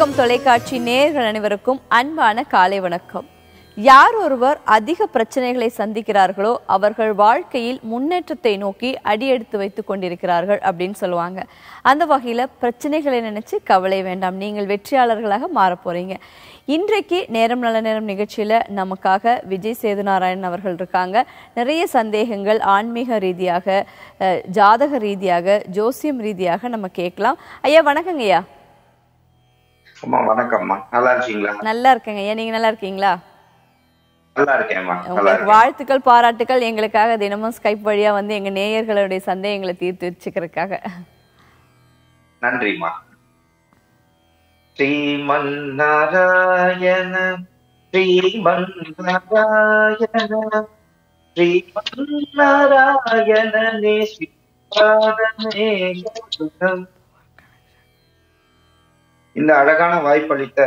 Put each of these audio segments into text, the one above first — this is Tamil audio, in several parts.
புதியுகம் தொலைக்காட்சி நேயர்கள் அனைவருக்கும் அன்பான காலை வணக்கம். யார் ஒருவர் அதிக பிரச்சனைகளை சந்திக்கிறார்களோ அவர்கள் வாழ்க்கையில் முன்னேற்றத்தை நோக்கி அடியெடுத்து வைத்துக் கொண்டிருக்கிறார்கள் அப்படின்னு சொல்லுவாங்க. அந்த வகையில பிரச்சனைகளை நினைச்சு கவலை வேண்டாம். நீங்கள் வெற்றியாளர்களாக மாறப் போறீங்க. இன்றைக்கு நேரம் நல்ல நேரம் நிகழ்ச்சியில நமக்காக விஜய் சேதுநாராயணன் அவர்கள் இருக்காங்க. நிறைய சந்தேகங்கள் ஆன்மீக ரீதியாக ஜாதக ரீதியாக ஜோசியம் ரீதியாக நம்ம கேட்கலாம். ஐயா வணக்கங்க ஐயா அம்மா வணக்கம்மா. நல்லா இருக்கீங்களா? நல்லா இருக்கேங்க. ஐயா நீங்க நல்லா இருக்கீங்களா? நல்லா இருக்கேன்மா. உங்களுக்கு வாழ்த்துக்கள் பாராட்டுக்கள். எங்களுக்காக தினமும் ஸ்கைப் வழியா வந்து எங்க நேயர்களுடைய சந்தேகங்களை தீர்த்து வச்சுக்கிறதுக்காக. நன்றிம்மா. ஸ்ரீமன் நாராயண ஸ்ரீமன் நாராயண ஸ்ரீமன் நாராயணனே சரணம். இந்த அழகான வாய்ப்பளித்த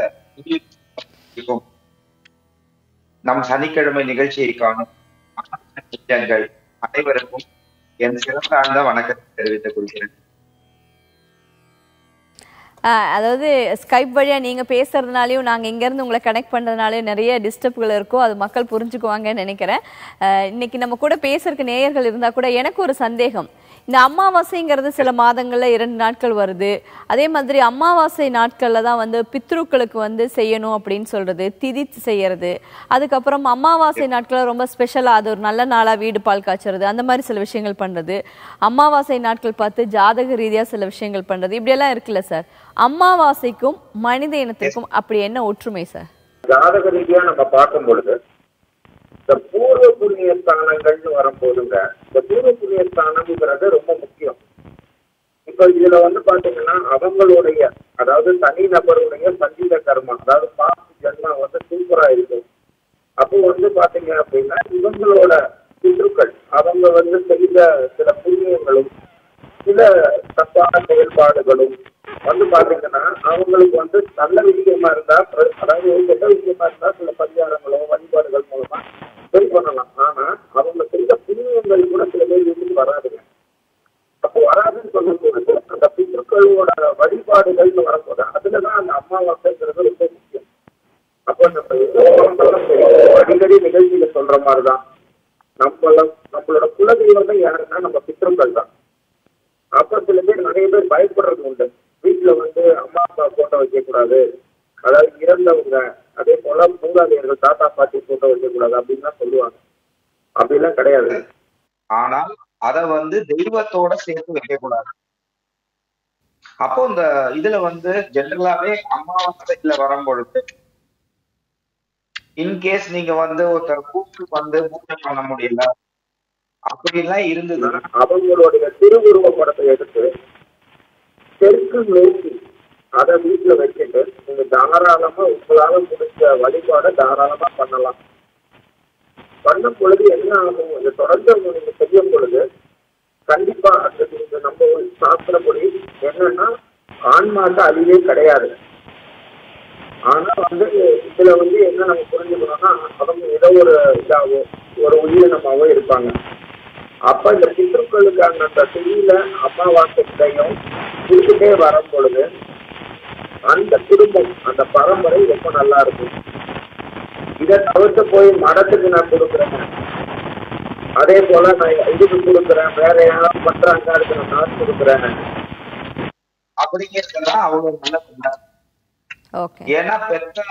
நம் சனிக்கிழமை நிகழ்ச்சியை காணும் அனைவருக்கும் என் சிறந்தாழ்ந்த வணக்கத்தை தெரிவித்துக் கொள்கிறேன். அதாவது ஸ்கைப் வழியாக நீங்கள் பேசுகிறதுனாலையும் நாங்கள் இங்கேருந்து உங்களை கனெக்ட் பண்ணுறதுனாலையும் நிறைய டிஸ்டர்ப்கள் இருக்கும். அது மக்கள் புரிஞ்சுக்குவாங்கன்னு நினைக்கிறேன். இன்னைக்கு நம்ம கூட பேசுறதுக்கு நேயர்கள் இருந்தால் கூட எனக்கு ஒரு சந்தேகம். இந்த அமாவாசைங்கிறது சில மாதங்கள்ல இரண்டு நாட்கள் வருது. அதே மாதிரி அமாவாசை நாட்கள்ல தான் வந்து பித்ருக்களுக்கு வந்து செய்யணும் அப்படின்னு சொல்றது திதி செய்யறது. அதுக்கப்புறம் அமாவாசை நாட்கள் ரொம்ப ஸ்பெஷலா அது ஒரு நல்ல நாளா வீடு பால் காய்ச்சறது அந்த மாதிரி சில விஷயங்கள் பண்றது. அமாவாசை நாட்கள் பார்த்து ஜாதக ரீதியா சில விஷயங்கள் பண்றது. இப்படியெல்லாம் இருக்குல்ல சார். அமாவாசைக்கும் மனித இனத்திற்கும் அப்படி என்ன ஒற்றுமை சார்? ஜாதக ரீதியா நம்ம பார்க்கும் பொழுது இந்த பூர்வ புண்ணிய ஸ்தானங்கள்னு வரும்போதுங்க இந்த பூர்வ புண்ணிய ஸ்தானம்ங்கிறது ரொம்ப முக்கியம். இப்ப இதுல வந்து பாத்தீங்கன்னா அவங்களுடைய அதாவது தனி நபருடைய சங்கீத கர்மம் அதாவது பாஸ்ட் ஜென்மா வந்து சூப்பரா இருக்கும். அப்போ வந்து பாத்தீங்க அப்படின்னா இவங்களோட பித்ருக்கள் அவங்க வந்து செய்த சில புண்ணியங்களும் சில தப்பான செயல்பாடுகளும் வந்து பாத்தீங்கன்னா அவங்களுக்கு வந்து நல்ல விஷயமா இருந்தா பிர- அதாவது கெட்ட விஷயமா இருந்தா சில பரிகாரங்களோ வழிபாடுகள் மூலமா சரி பண்ணலாம் ஆனா அவங்க செய்த புண்ணியங்கள் கூட சில பேர் வீட்டுக்கு வராதுங்க அப்போ வராதுன்னு சொல்லும்போது அந்த பித்ருக்களோட வழிபாடுகள்னு வரும்போது அதுலதான் அந்த அமாவாசைங்கிறது ரொம்ப முக்கியம் அப்போ நம்ம எந்த ஒரு மண்டலம் சரி, அடிக்கடி நிகழ்ச்சியில சொல்ற மாதிரிதான் நம்மள நம்மளோட குலதெய்வம் தான் யாருன்னா நம்ம பித்ருக்கள் தான் அப்ப சில பேர் நிறைய பேர் பயப்படுறது உண்டு வீட்டுல வந்து அம்மா அப்பா போட்டோ வைக்க கூடாது அதாவது இறந்தவங்க அதே போல மூதாதையர்கள் தாத்தா பாட்டி போட்டோ வைக்க கூடாது அப்படின்னு தான் சொல்லுவாங்க அப்படிலாம் கிடையாது ஆனால் அத வந்து தெய்வத்தோட சேர்த்து வைக்கக்கூடாது. அப்போ இந்த இதுல வந்து ஜென்ரலாவே அமாவாசையில வரும் பொழுது இன்கேஸ் நீங்க வந்து ஒருத்தர் கூப்பிட்டு வந்து பூஜை பண்ண முடியல அப்படிலாம் இருந்தது அவங்களுடைய திருவுருவ படத்தை எடுத்து தெற்கு நோக்கி அதை வீட்டுல வச்சுட்டு நீங்க தாராளமா உங்களால முடிச்ச வழிபாட தாராளமா பண்ணலாம். பண்ணும் பொழுது என்ன ஆகும்? இதை தொடர்ந்து அவங்க நீங்க செய்யும் பொழுது கண்டிப்பா அந்த நீங்க நம்ம ஒரு சாஸ்திரப்படி என்னன்னா ஆன்மாக்கு அழிவே கிடையாது. ஆனா வந்து இதுல வந்து என்ன நம்ம புரிஞ்சுக்கணும்னா அவங்க ஏதோ ஒரு இதாவோ ஒரு உயிரினமாவோ இருப்பாங்க. அப்ப இந்த பித்ருக்களுக்கான அந்த திடீல அமாவாசையும் கொடுத்துட்டே வரும் பொழுது அந்த குடும்பம் அந்த பரம்பரை ரொம்ப நல்லா இருக்கும். இதை தவிர்த்து போய் மடத்துக்கு நான் கொடுக்குறேன் அதே போல நான் இதுக்கு கொடுக்குறேன் வேற யாராவது பண்றாங்க அதுக்கு நான் காசு கொடுக்குறேன் அப்படிங்கிறதெல்லாம் அவ்வளவு நல்ல ஏன்னா பெற்ற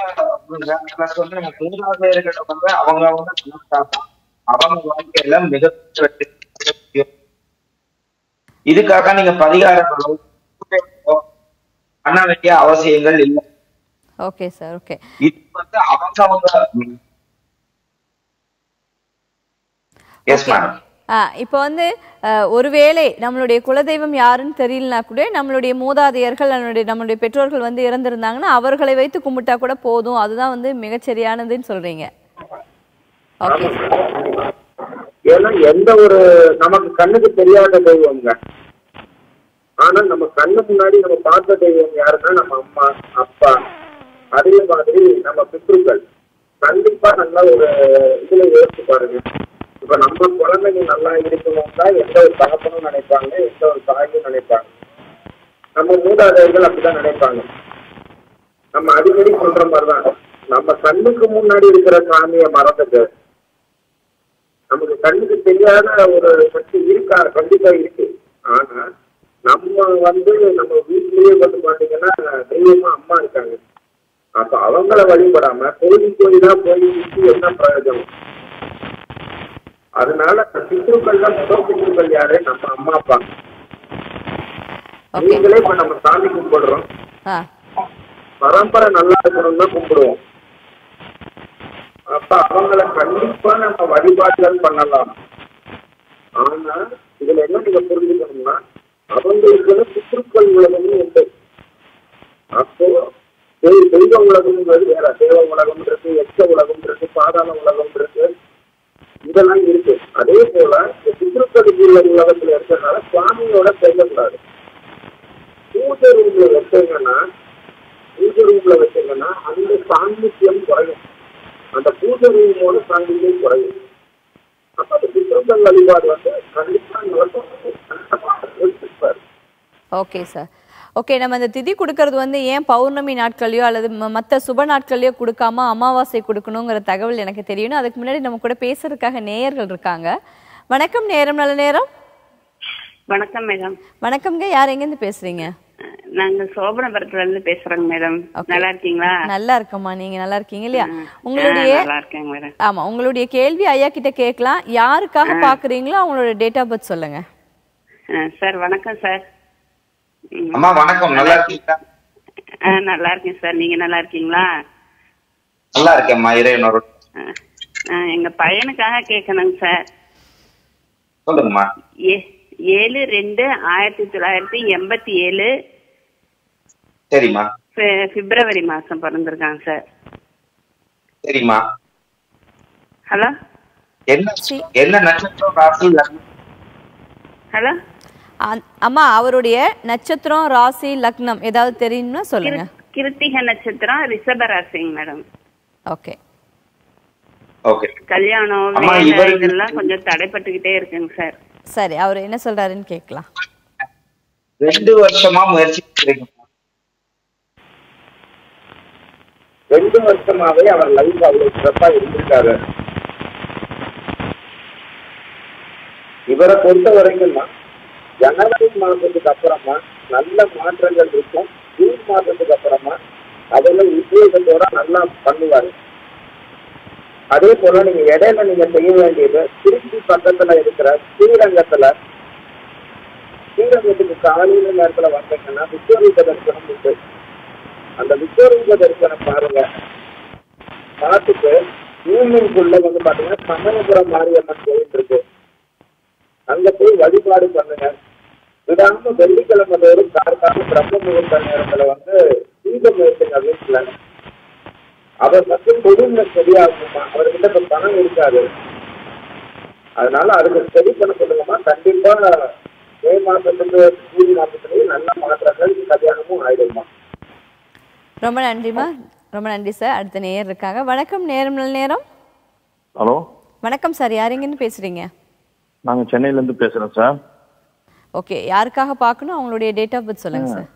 வந்து நம்ம மூதாதையர்கிட்ட வந்து அவங்க அவங்க. அவங்க வாழ்க்கையில மிக இதுக்காக நீங்க பரிகாரங்களோ பண்ண வேண்டிய அவசியங்கள் இல்லை. ஓகே சார் ஓகே இது வந்து அவங்க அவங்க எஸ் மேடம் ஆ இப்போ வந்து ஒருவேளை நம்மளுடைய குலதெய்வம் யாருன்னு தெரியலனா கூட நம்மளுடைய மூதாதையர்கள் நம்மளுடைய நம்மளுடைய பெற்றோர்கள் வந்து இறந்திருந்தாங்கன்னா அவர்களை வைத்து கும்பிட்டா கூட போதும். அதுதான் வந்து மிகச்சரியானதுன்னு சொல்றீங்க. ஓகே ஏன்னா எந்த ஒரு நமக்கு கண்ணுக்கு தெரியாத தெய்வம்ங்க ஆனா நம்ம கண்ணு முன்னாடி நம்ம பார்த்த தெய்வம் யாருன்னா நம்ம அம்மா அப்பா. அதே மாதிரி நம்ம பித்ருக்கள் கண்டிப்பா நல்லா ஒரு இதுல யோசிச்சு பாருங்க. இப்ப நம்ம குழந்தைங்க நல்லா இருக்கணும்னா தான் எந்த ஒரு தகப்பனும் நினைப்பாங்க எந்த ஒரு தாயும் நினைப்பாங்க. நம்ம மூதாதையர்கள் அப்படிதான் நினைப்பாங்க. நம்ம அடிக்கடி சொல்ற மாதிரிதான். நம்ம கண்ணுக்கு முன்னாடி இருக்கிற சாமியை மறந்துட்டு நமக்கு கண்ணுக்கு தெரியாத ஒரு சக்தி இருக்கா? கண்டிப்பா இருக்கு. ஆனா நம்ம வந்து நம்ம வீட்லயே வந்து பாத்தீங்கன்னா தெய்வமா அம்மா இருக்காங்க. அப்ப அவங்கள வழிபடாம கோயில் கோயிலா போய் என்ன பிரயோஜனம்? அதனால பித்ருக்கள் தான் முதல் பித்ருக்கள் யாரு? நம்ம அம்மா அப்பா. நீங்களே இப்ப நம்ம சாமி கும்பிடுறோம். பரம்பரை நல்லா இருக்கணும் தான் கும்பிடுவோம். அப்ப அவங்கள கண்டிப்பா நம்ம வழிபாடுகள் பண்ணலாம். ஆனா இதுல என்ன நீங்க புரிஞ்சுக்கணும்னா அவங்களுக்கு பித்ருக்கள் உலகம்னு உண்டு. அப்போ தெய்வ உலகம்ன்றது வேற. தேவ உலகம் இருக்கு எச்ச உலகம் இருக்கு பாதாள உலகம் இருக்கு இதெல்லாம் இருக்கு. அதே போல இந்த பித்ருக்களுக்கு உள்ள உலகத்துல இருக்கிறதுனால சுவாமியோட செய்யக்கூடாது பூஜை ரூம்ல வச்சீங்கன்னா பூஜை ரூம்ல வச்சீங்கன்னா அந்த சாநித்தியம் குறையும். அந்த பூஜை ரூமோட சாநித்தியம் குறையும். அப்ப அந்த பித்ருக்கள் வழிபாடு வந்து கண்டிப்பா நடக்கும். ஓகே சார் ஓகே நம்ம இந்த திதி கொடுக்கறது வந்து ஏன் பௌர்ணமி நாட்கள்லையோ அல்லது மற்ற சுப நாட்கள்லையோ கொடுக்காம அமாவாசை கொடுக்கணுங்கிற தகவல் எனக்கு தெரியணும் அதுக்கு முன்னாடி நம்ம கூட பேசுறதுக்காக நேயர்கள் இருக்காங்க. வணக்கம் நேரம் நல்ல நேரம். வணக்கம் மேடம். வணக்கம்ங்க யார் எங்கேருந்து பேசுறீங்க? நாங்க சோபனபுரத்துல இருந்து பேசுறோங்க மேடம். நல்லா இருக்கீங்களா? நல்லா இருக்கம்மா நீங்க நல்லா இருக்கீங்க இல்லையா? உங்களுடைய ஆமா உங்களுடைய கேள்வி ஐயா கிட்ட கேட்கலாம். யாருக்காக பாக்குறீங்களோ அவங்களோட டேட் ஆஃப் பர்த் சொல்லுங்க. சார் வணக்கம் சார். அம்மா வணக்கம். நல்லா இருக்கீங்களா? நல்லா இருக்கேன் சார். நீங்க நல்லா இருக்கீங்களா? நல்லா இருக்கேம்மா இறைவனோட. எங்க பையனுக்காக கேட்கணுங்க சார். சொல்லுங்கம்மா. ஏழு ரெண்டு ஆயிரத்தி தொள்ளாயிரத்தி எண்பத்தி ஏழு சரிம்மா. பிப்ர- பிப்ரவரி மாசம் பிறந்திருக்காங்க சார். சரிம்மா. ஹலோ? என்ன என்ன நட்சத்திரம் ராசி ஹலோ? அம்மா அவருடைய நட்சத்திரம் ராசி லக்னம் ஏதாவது தெரியும்னா சொல்லுங்க. கிருத்திக நட்சத்திரம் ரிஷப ராசிங்க மேடம். ஓகே. ஓகே. கல்யாணம் இதெல்லாம் கொஞ்சம் தடைப்பட்டுக்கிட்டே இருக்குங்க சார். சரி அவர் என்ன சொல்றாருன்னு கேட்கலாம். ரெண்டு வருஷமா முயற்சி ரெண்டு வருஷமாவே அவர் லைஃப் அவ்வளவு சிறப்பா இருந்திருக்காரு. இவரை பொறுத்த வரைக்கும்னா ஜனவரி மாதத்துக்கு அப்புறமா நல்ல மாற்றங்கள் இருக்கும். ஜூன் மாதத்துக்கு அப்புறமா அதெல்லாம் உத்வேகத்தோட நல்லா பண்ணுவாரு. அதே போல நீங்க இடையில நீங்க செய்ய வேண்டியது திருச்சி பக்கத்துல இருக்கிற ஸ்ரீரங்கத்துல ஸ்ரீரங்கத்துக்கு காலையில நேரத்துல வந்தீங்கன்னா விஸ்வரூப தரிசனம் உண்டு. அந்த விஸ்வரூப தரிசனம் பாருங்க. பார்த்துட்டு ஈவினிங்குள்ள வந்து பாத்தீங்கன்னா சமயபுரம் மாரியம்மன் கோயில் போய் வழிபாடு பண்ணுங்க. விடாம வெள்ளிக்கிழமை தோறும் கார்கால பிரம்ம முகூர்த்த நேரத்துல வந்து தீபம் ஏற்றுங்க வீட்டுல அவர் வந்து தொழில்ல சரியாகுமா? அவர்கிட்ட இப்ப பணம் இருக்காது. அதனால அதுக்கு சரி பண்ண சொல்லுங்கம்மா. கண்டிப்பா மே மாசத்துக்கு ஜூன் மாசத்துலயும் நல்ல மாற்றங்கள் கல்யாணமும் ஆயிடுமா ரொம்ப நன்றிம்மா. ரொம்ப நன்றி சார். அடுத்த நேயர் இருக்காங்க. வணக்கம் நேரம் நல்ல நேரம். ஹலோ? வணக்கம் சார். யார் எங்கேருந்து பேசுறீங்க? நாங்கள் சென்னையிலேருந்து பேசுகிறோம் சார். ஓகே யாருக்காக பார்க்கணும்? அவங்களுடைய டேட் ஆஃப் பர்த் சொல்லுங்க sir.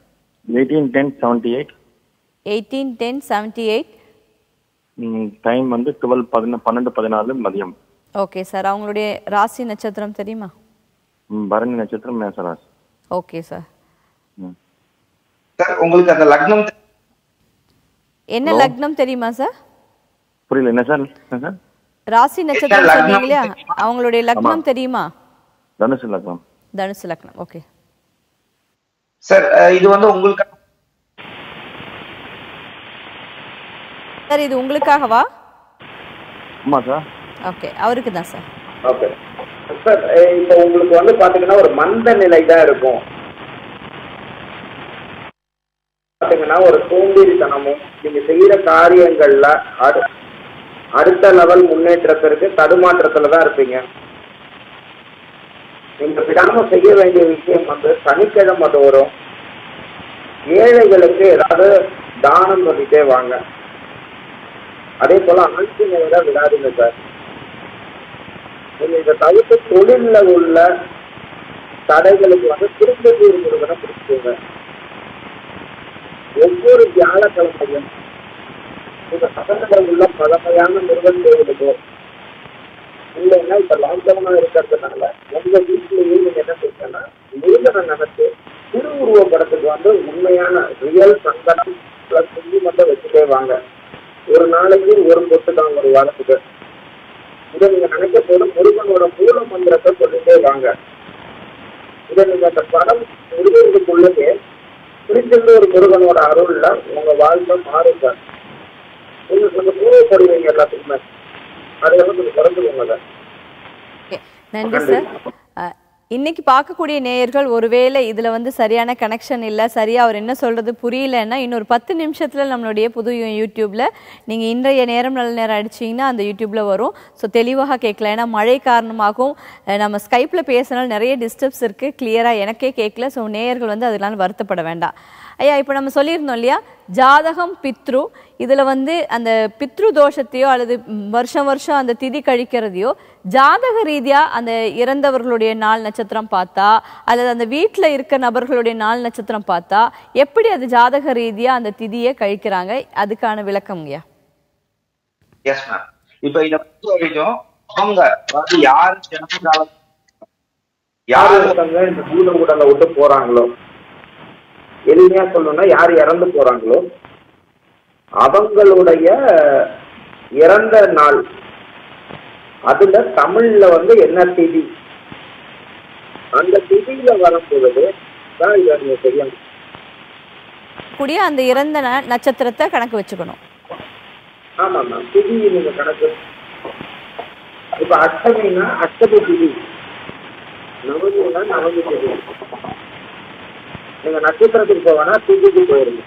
Eighteen ten seventy eight eighteen ten seventy eight time வந்து டுவெல் பதின பன்னெண்டு பதினாலு மதியம். Okay sir. அவங்களுடைய ராசி நட்சத்திரம் தெரியுமா? ம், பரணி நட்சத்திரம் மேசராசி ஓகே சார். ம். சார் உங்களுக்கு அந்த லக்னம் என்ன லக்னம் தெரியுமா சார்? புரியல என்ன சார்? என்ன சார்? ராசி நட்சத்திரம் சொன்னீங்க இல்லையா? அவங்களுடைய லக்னம் தெரியுமா? தனுசு லக்னம். தனுசு லக்னம் ஓகே. சார் இது வந்து உங்களுக்கு சார் இது உங்களுக்காகவா? ஆமாம் சார். ஓகே அவருக்கு தான் சார். ஓகே. சார் இப்போ உங்களுக்கு வந்து பாத்தீங்கன்னா ஒரு மந்த நிலை தான் இருக்கும். பாத்தீங்கன்னா ஒரு சோம்பேறித்தனமும் நீங்க செய்யற காரியங்கள்ல அடுத்த லெவல் முன்னேற்றத்திற்கு தடுமாற்றத்துல தான் இருப்பீங்க. நீங்க விடாம செய்ய வேண்டிய விஷயம் வந்து சனிக்கிழமை தோறும் ஏழைகளுக்கு ஏதாவது தானம் பண்ணிட்டே வாங்க. அதே போல ஆஞ்சநேயரை விடாதீங்க சார். நீங்க இதை தவிர்த்து தொழில உள்ள தடைகளுக்கு வந்து திருப்பத்தூர் கொடுக்கணும் பிடிச்சுங்க ஒவ்வொரு வியாழக்கிழமையும் இந்த பக்கத்துல உள்ள பழமையான முருகன் கோயிலுக்கோ இல்லைன்னா இப்ப லாக்டவுனா இருக்கிறதுனால உங்க வீட்லயே நீங்க என்ன செய்யணும்னா முருகனை நினைச்சு திருவுருவ படத்துக்கு வந்து உண்மையான ரியல் சங்கடம் பிளஸ் சுண்டி மட்டும் வச்சுட்டே வாங்க. ஒரு நாளைக்கு ஒரு பொட்டு தான் ஒரு வாரத்துக்கு. இதை நீங்க நினைக்க போது முருகனோட மூல மந்திரத்தை சொல்லிட்டே வாங்க. இதை நீங்க அந்த படம் முருகனுக்குள்ளே திருச்செந்தூர் ஒரு முருகனோட அருள்ல உங்க வாழ்க்கை மாறுங்க. கொஞ்சம் பூர்வப்படுவீங்க எல்லாத்துக்குமே. கொஞ்சம் குறைஞ்சுக்கோங்க. நன்றி சார் இன்னைக்கு பார்க்கக்கூடிய நேயர்கள் ஒருவேளை இதுல வந்து சரியான கனெக்ஷன் இல்ல சரியா அவர் என்ன சொல்றது புரியலன்னா இன்னொரு பத்து நிமிஷத்துல நம்மளுடைய புது யூடியூப்ல நீங்க இன்றைய நேரம் நல்ல நேரம் அடிச்சீங்கன்னா அந்த யூடியூப்ல வரும். ஸோ தெளிவாக கேட்கலாம் ஏன்னா மழை காரணமாகவும் நம்ம ஸ்கைப்ல பேசினால் நிறைய டிஸ்டர்ப்ஸ் இருக்கு. கிளியரா எனக்கே கேட்கல. ஸோ நேயர்கள் வந்து அதனால வருத்தப்பட வேண்டாம். ஐயா இப்போ நம்ம சொல்லியிருந்தோம் இல்லையா? ஜாதகம் பித்ரு இதுல வந்து அந்த பித்ரு தோஷத்தையோ அல்லது வருஷம் வருஷம் அந்த திதி கழிக்கிறதையோ ஜாதக ரீதியா அந்த இறந்தவர்களுடைய நாள் நட்சத்திரம் பார்த்தா அல்லது அந்த வீட்ல இருக்க நபர்களுடைய நாள் நட்சத்திரம் பார்த்தா எப்படி அது ஜாதக ரீதியா அந்த திதியை கழிக்கிறாங்க? அதுக்கான விளக்கம் ஐயா. எஸ் மேம் இப்ப இத பொறுத்த வரைக்கும் அவங்க யாரு ஜனன காலம் யார்? இந்த பூத உடலை விட்டு போறாங்களோ? எளிமையா சொல்லணும்னா யார் இறந்து போறாங்களோ அவங்களுடைய இறந்த நாள். அதுல தமிழ்ல வந்து என்ன திதி? அந்த திதியில வரும் பொழுது தான் இதை நீங்க செய்யணும் கூடிய அந்த இறந்த நட்சத்திரத்தை கணக்கு வச்சுக்கணும். ஆமா மேம் திதி நீங்க கணக்கு. இப்ப அஷ்டமினா அஷ்டமி திதி. நவமினா நவமி திதி. நீங்க நட்சத்திரத்துக்கு போவேனா திதிக்கு போயிருங்க.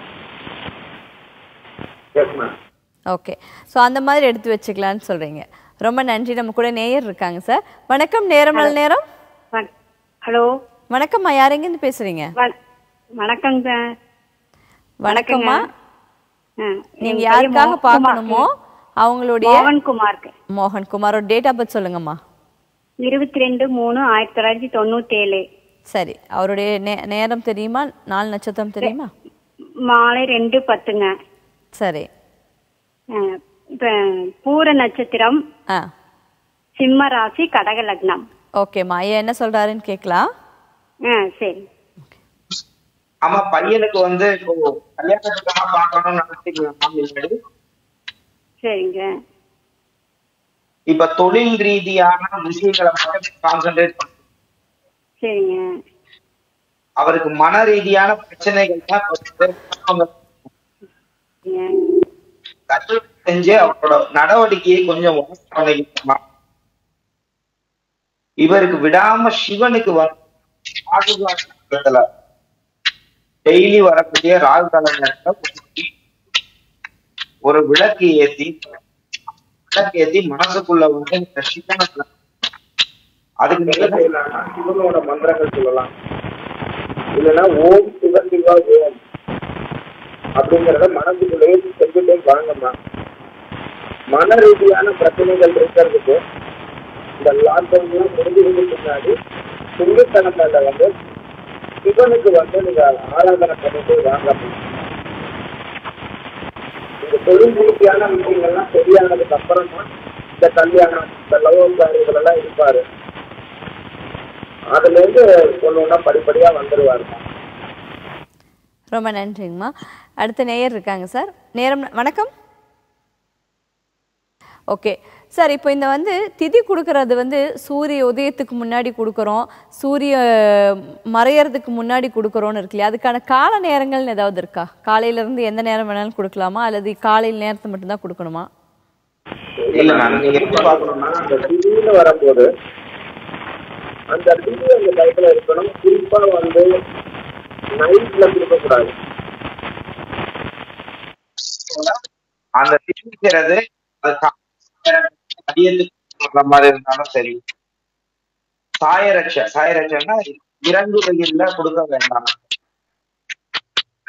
ஓகே ஸோ அந்த மாதிரி எடுத்து வச்சுக்கலாம்னு சொல்றீங்க. ரொம்ப நன்றி. நம்ம கூட நேயர் இருக்காங்க சார் வணக்கம் நேரம் நல்ல நேரம். ஹலோ. வணக்கம்மா யார் எங்கேருந்து பேசுறீங்க? வண- வணக்கங்க சார் வணக்கம்மா. நீங்க யாருக்காக பார்க்கணுமோ அவங்களுடைய மோகன்குமாருக்கு மோகன் குமாரோட டேட் ஆஃப் பர்த் சொல்லுங்கம்மா. இருபத்தி ரெண்டு மூணு ஆயிரத்தி தொள்ளாயிரத்தி தொண்ணூத்தி ஏழு சரி. அவருடைய நே- நேரம் தெரியுமா? நாலு நட்சத்திரம் தெரியுமா? மாலை ரெண்டு பத்துங்க. சரி. பூர நட்சத்திரம் சிம்ம ராசி கடக லக்னம். ஓகேம்மா ஐயா என்ன சொல்றாருன்னு கேட்கலாம். சரி. ஆமா பையனுக்கு வந்து இப்போ கல்யாணத்துக்காக பார்க்கணும்னு நினைச்சிக்கலாம் முன்னாடி. சரிங்க. இப்ப தொழில் ரீதியான விஷயங்களை மட்டும் கான்சென்ட்ரேட் சரிங்க. அவருக்கு மன ரீதியான பிரச்சனைகள் தான் செஞ்சு அவரோட நடவடிக்கையை கொஞ்சம் இவருக்கு விடாம சிவனுக்கு வந்து டெய்லி வரக்கூடிய ராகு கால ஒரு விளக்கு ஏத்தி விளக்கு ஏத்தி மனசுக்குள்ள வந்து இந்த சிவனை அதுக்கு என்ன செய்யலாம்னா சிவனோட மந்திரங்கள் சொல்லலாம். இல்லைன்னா ஓம் சிவ சிவா ஓம் அப்படிங்கறத மனசுக்குள்ளேயே செஞ்சுட்டே வாங்கம்மா மன ரீதியான பிரச்சனைகள் இருக்கிறதுக்கு இந்த லாக்டவுன்லாம் முடிஞ்சதுக்கு முன்னாடி திங்கட்கிழமையில வந்து சிவனுக்கு வந்து நீங்க ஆராதனை பண்ணிட்டு வாங்க. இந்த தொழில் ரீதியான விஷயங்கள்லாம் சரியானதுக்கு அப்புறமா இந்த கல்யாணம் இந்த லவ் காரியங்களெல்லாம் இருப்பாரு. அதுல இருந்து ஒண்ணு ஒண்ணா படிப்படியா வந்துருவாருமா ரொம்ப நன்றிங்கம்மா. அடுத்த நேயர் இருக்காங்க சார். நேரம் வணக்கம். ஓகே. சார் இப்போ இந்த வந்து திதி கொடுக்கறது வந்து சூரிய உதயத்துக்கு முன்னாடி கொடுக்குறோம் சூரிய மறையறதுக்கு முன்னாடி கொடுக்குறோன்னு இருக்கு இல்லையா? அதுக்கான கால நேரங்கள்னு ஏதாவது இருக்கா? காலையில இருந்து எந்த நேரம் வேணாலும் கொடுக்கலாமா? அல்லது காலையில் நேரத்தை மட்டும்தான் கொடுக்கணுமா? இல்ல மேம் நீங்க எப்படி பார்க்கணும்னா அந்த வரும்போது அந்த இடத்துல அந்த டைத்துல இருக்கணும். குறிப்பா வந்து நைட்ல கொடுக்க கூடாது அந்த திணிக்கிறது மாதிரி இருந்தாலும் சரி. சாயரட்ச சாயரட்சன்னா இறங்கு வகையில கொடுக்க வேண்டாம்.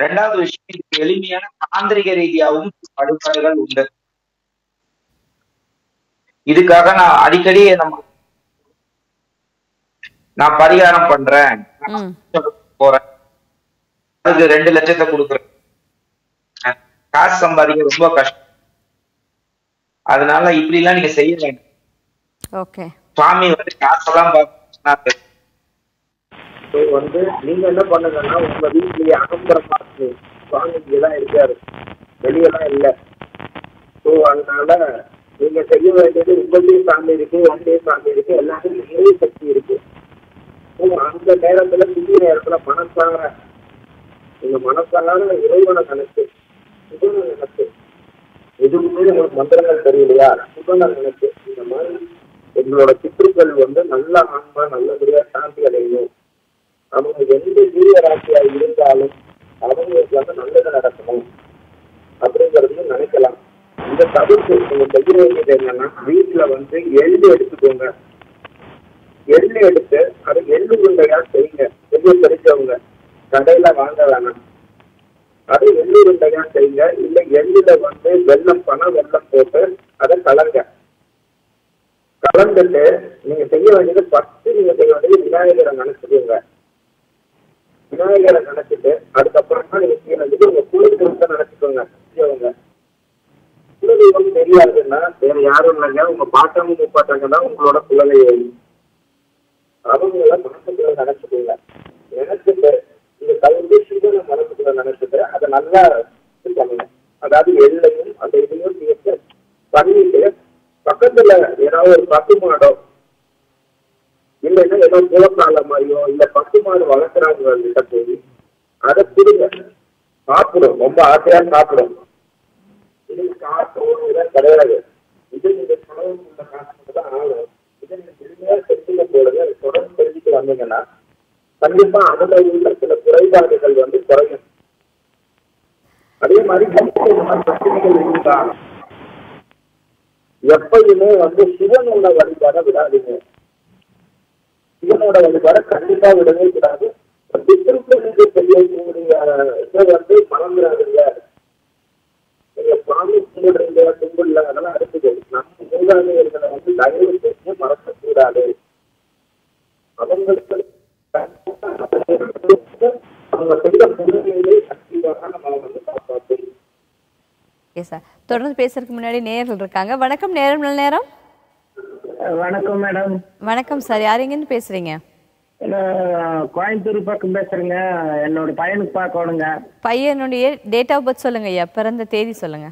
ரெண்டாவது விஷயம் இதுக்கு எளிமையான தாந்திரிக ரீதியாகவும் வழிபாடுகள் உண்டு. இதுக்காக நான் அடிக்கடி நம்ம நான் பரிகாரம் பண்றேன். போறேன். அதுக்கு ரெண்டு லட்சத்தை கொடுக்குறேன். காசு சம்பாதிக்க ரொம்ப கஷ்டம். அதனால இப்படி எல்லாம் நீங்க செய்ய வேண்டாம். ஓகே. சுவாமி வந்து காசெல்லாம் பார்த்து ஸோ வந்து நீங்க என்ன பண்ணுங்கன்னா உங்க வீட்லயே அகம்பரமா இருக்கு சுவாமிஜி தான் இருக்காரு. வெளியெல்லாம் இல்ல. ஸோ அதனால நீங்க செய்ய வேண்டியது உங்களையும் சாமி இருக்கு உங்களையும் சாமி இருக்கு எல்லாத்துக்கும் நிறைய சக்தி இருக்கு. அந்த நேரத்துல புதிய நேரத்துல மனசார நீங்க மனசார இறைவனை நினைச்சு சிவனை நினைச்சு எதுவுமே உங்களுக்கு மந்திரங்கள் தெரியலையா? சிவனை நினைச்சு இந்த மாதிரி எங்களோட பித்ருக்கள் வந்து நல்ல ஆன்மா நல்லபடியா சாந்தி அடையணும். அவங்க எந்த ஜீவராசியா இருந்தாலும் அவங்களுக்கு வந்து நல்லது நடக்கணும் அப்படிங்கறதையும் நினைக்கலாம். இந்த தவிர்த்து நீங்க செய்ய வேண்டியது என்னன்னா வீட்டுல வந்து எழுதி எடுத்துக்கோங்க. எள்ளு எடுத்து அதை எள்ளு உருண்டையா செய்யுங்க. எள்ளு தெரிஞ்சவங்க. கடையில வாங்க வேணாம். அது எள்ளு உருண்டையா செய்யுங்க. இல்ல எள்ளுல வந்து வெள்ளம் பணம் வெள்ளம் போட்டு அதை கலங்க. கலந்துட்டு நீங்க செய்ய வேண்டியது ஃபர்ஸ்ட் நீங்க செய்ய வேண்டியது விநாயகரை நினைச்சுக்கோங்க. விநாயகரை நினைச்சிட்டு அதுக்கப்புறமா நீங்க செய்ய வேண்டியது உங்க குலதெய்வத்தை நினைச்சுக்கோங்க. செய்யவங்க குலதெய்வம் தெரியாதுன்னா வேற யாரும் இல்லைங்க. உங்க பாட்டமும் முப்பாட்டங்க தான் உங்களோட குலதெய்வம். அவங்கள மனசுக்குள்ள நினைச்சுக்கோங்க. நினைச்சுட்டு இந்த கலந்து சிந்தனை மனசுக்குள்ள நினைச்சிட்டு அதை நல்லா இது பண்ணுங்க. அதாவது எல்லையும் அந்த இதையும் சேர்த்து பண்ணிட்டு பக்கத்துல ஏதாவது ஒரு பத்து மாடோ இல்லைன்னா ஏதோ குளத்தால மாதிரியோ இல்ல பத்து மாடு வளர்க்குறாங்க கிட்ட போய் அதை கொடுங்க சாப்பிடும். ரொம்ப ஆசையா சாப்பிடும். இது காசு கிடையாது. இது நீங்க செலவு காசு தான் ஆகும். இதை தொடர்ந்து தெரிஞ்சுட்டு வந்தீங்கன்னா கண்டிப்பா அதுல உள்ள சில குறைபாடுகள் வந்து குறையும் அதே மாதிரி கண்டிப்பா இந்த பிரச்சனைகள் இருந்தா எப்பயுமே வந்து சிவனோட வழிபாட விடாதீங்க சிவனோட வழிபாட கண்டிப்பா விடவே கூடாது பித்திருக்களுக்கு செய்யக்கூடிய இதை வந்து மறந்துடாதுங்க நீங்க சுவாமி கும்பிடுறீங்க கும்பிடல அதெல்லாம் அடுத்தது தொடர்ந்து பேசுறதுக்கு முன்னாடி நேயர்கள் இருக்காங்க. வணக்கம் நேரம் நல்ல நேரம்? வணக்கம் மேடம். வணக்கம் சார். யார் எங்கேருந்து பேசுறீங்க? நான் கோயம்புத்தூர் பக்கம் பேசுறேங்க. என்னோட பையனுக்கு பார்க்கணுங்க. பையனுடைய டேட் ஆஃப் பர்த் சொல்லுங்க ஐயா. பிறந்த தேதி சொல்லுங்க.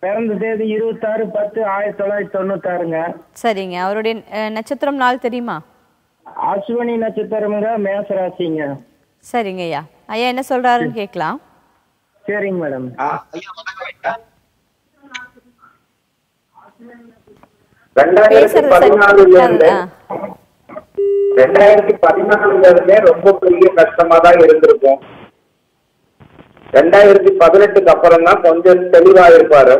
பிறந்த தேதி இருபத்தாறு பத்து ஆயிரத்தி தொள்ளாயிரத்தி தொண்ணூத்தாறுங்க. சரிங்க. அவருடைய நட்சத்திரம் நாள் தெரியுமா? அஸ்வினி நட்சத்திரமுங்க மேசராசிங்க. சரிங்க ஐயா. ஐயா என்ன சொல்றாருன்னு கேட்கலாம். சரிங்க மேடம் ஆ, ஐயா வணக்கம் ஐயா ரெண்டாயிரத்தி பதினாலுல இருந்து ரெண்டாயிரத்தி பதினாலுல இருந்தே ரொம்ப பெரிய கஷ்டமா தான் இருந்திருக்கும். ரெண்டாயிரத்தி பதினெட்டுக்கு அப்புறம் தான் கொஞ்சம் தெளிவா இருப்பாரு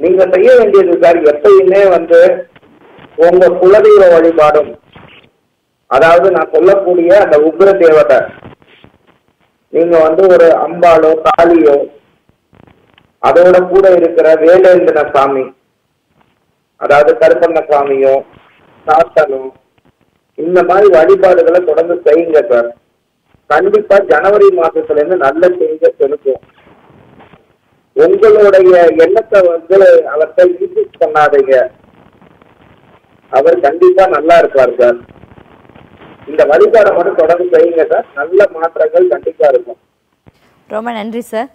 நீங்க செய்ய வேண்டியது சார் எப்பயுமே வந்து உங்க குலதெய்வ வழிபாடும். அதாவது நான் சொல்லக்கூடிய அந்த உக்ர தேவதை நீங்க வந்து ஒரு அம்பாளோ காளியோ அதோட கூட இருக்கிற வேலேந்திர சாமி அதாவது கருப்பண்ண சாமியும் சாத்தனும் இந்த மாதிரி வழிபாடுகளை தொடர்ந்து செய்யுங்க சார். கண்டிப்பா ஜனவரி மாசத்துல இருந்து நல்ல செய்தியை செலுத்தும் உங்களுடைய எண்ணத்தை வந்து அவர்கிட்ட யூஸ் பண்ணாதீங்க. அவர் கண்டிப்பா நல்லா இருப்பார் சார். இந்த வழிபாடை மட்டும் தொடர்ந்து செய்யுங்க சார். நல்ல மாற்றங்கள் கண்டிப்பா இருக்கும். ரொம்ப நன்றி சார்.